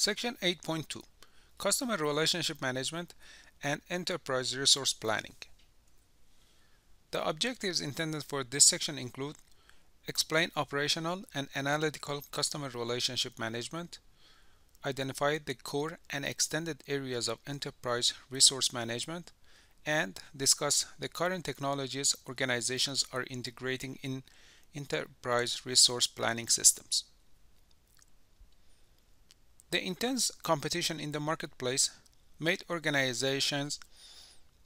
Section 8.2 Customer Relationship Management and Enterprise Resource Planning. The objectives intended for this section include explain operational and analytical customer relationship management, identify the core and extended areas of enterprise resource management, and discuss the current technologies organizations are integrating in enterprise resource planning systems. The intense competition in the marketplace made organizations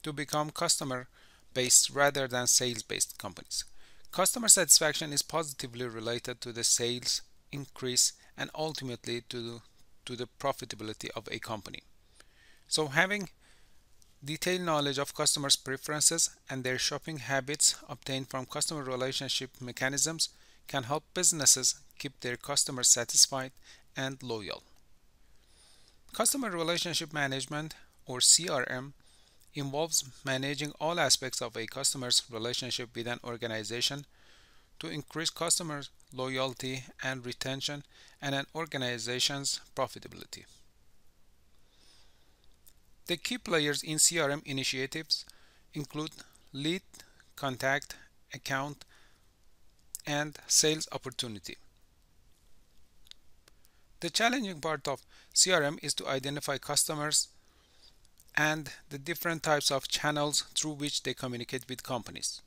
to become customer based rather than sales based companies. Customer satisfaction is positively related to the sales increase and ultimately to, to the profitability of a company. So having detailed knowledge of customers' preferences and their shopping habits obtained from customer relationship mechanisms can help businesses keep their customers satisfied and loyal. Customer Relationship Management, or CRM, involves managing all aspects of a customer's relationship with an organization to increase customer loyalty and retention and an organization's profitability. The key players in CRM initiatives include lead, contact, account, and sales opportunity. The challenging part of CRM is to identify customers and the different types of channels through which they communicate with companies.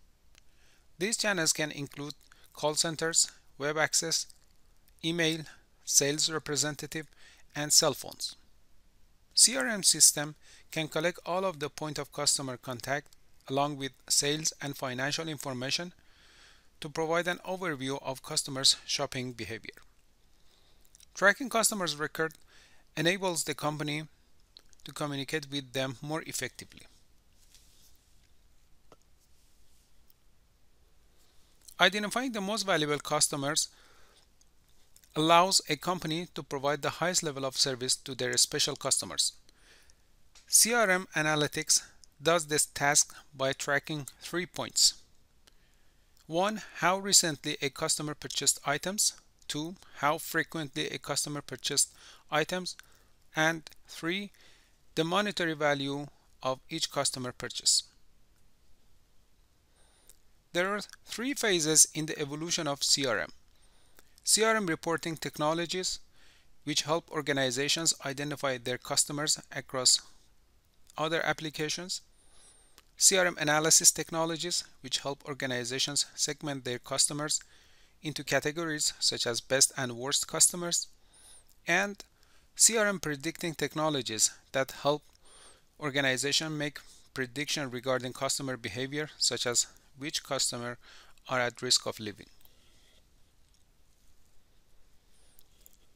These channels can include call centers, web access, email, sales representative, and cell phones. CRM system can collect all of the point of customer contact along with sales and financial information to provide an overview of customers' shopping behavior. Tracking customers' record enables the company to communicate with them more effectively. Identifying the most valuable customers allows a company to provide the highest level of service to their special customers. CRM Analytics does this task by tracking three points. 1. How recently a customer purchased items. 2. How frequently a customer purchased items. And 3. The monetary value of each customer purchase. There are three phases in the evolution of CRM. CRM reporting technologies, which help organizations identify their customers across other applications. CRM analysis technologies, which help organizations segment their customers into categories such as best and worst customers. And CRM predicting technologies that help organizations make prediction regarding customer behavior, such as which customer are at risk of leaving.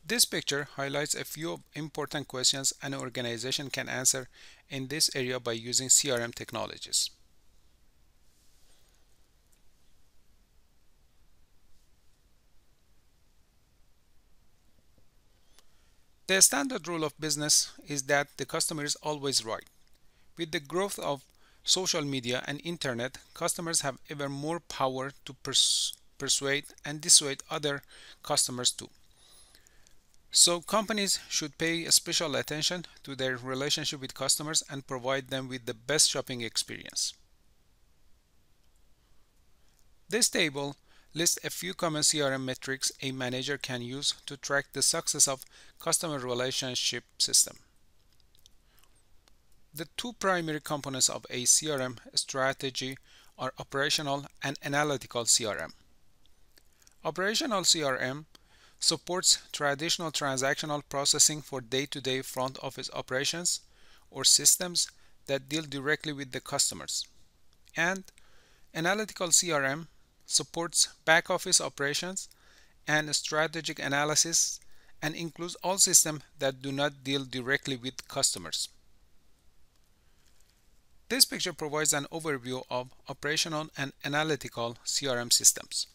This picture highlights a few important questions an organization can answer in this area by using CRM technologies. The standard rule of business is that the customer is always right. With the growth of social media and internet, customers have ever more power to pers persuade and dissuade other customers too. So companies should pay special attention to their relationship with customers and provide them with the best shopping experience. This table lists a few common CRM metrics a manager can use to track the success of customer relationship system. The two primary components of a CRM strategy are operational and analytical CRM. Operational CRM supports traditional transactional processing for day-to-day -day front office operations or systems that deal directly with the customers. And analytical CRM supports back office operations and strategic analysis and includes all systems that do not deal directly with customers. This picture provides an overview of operational and analytical CRM systems.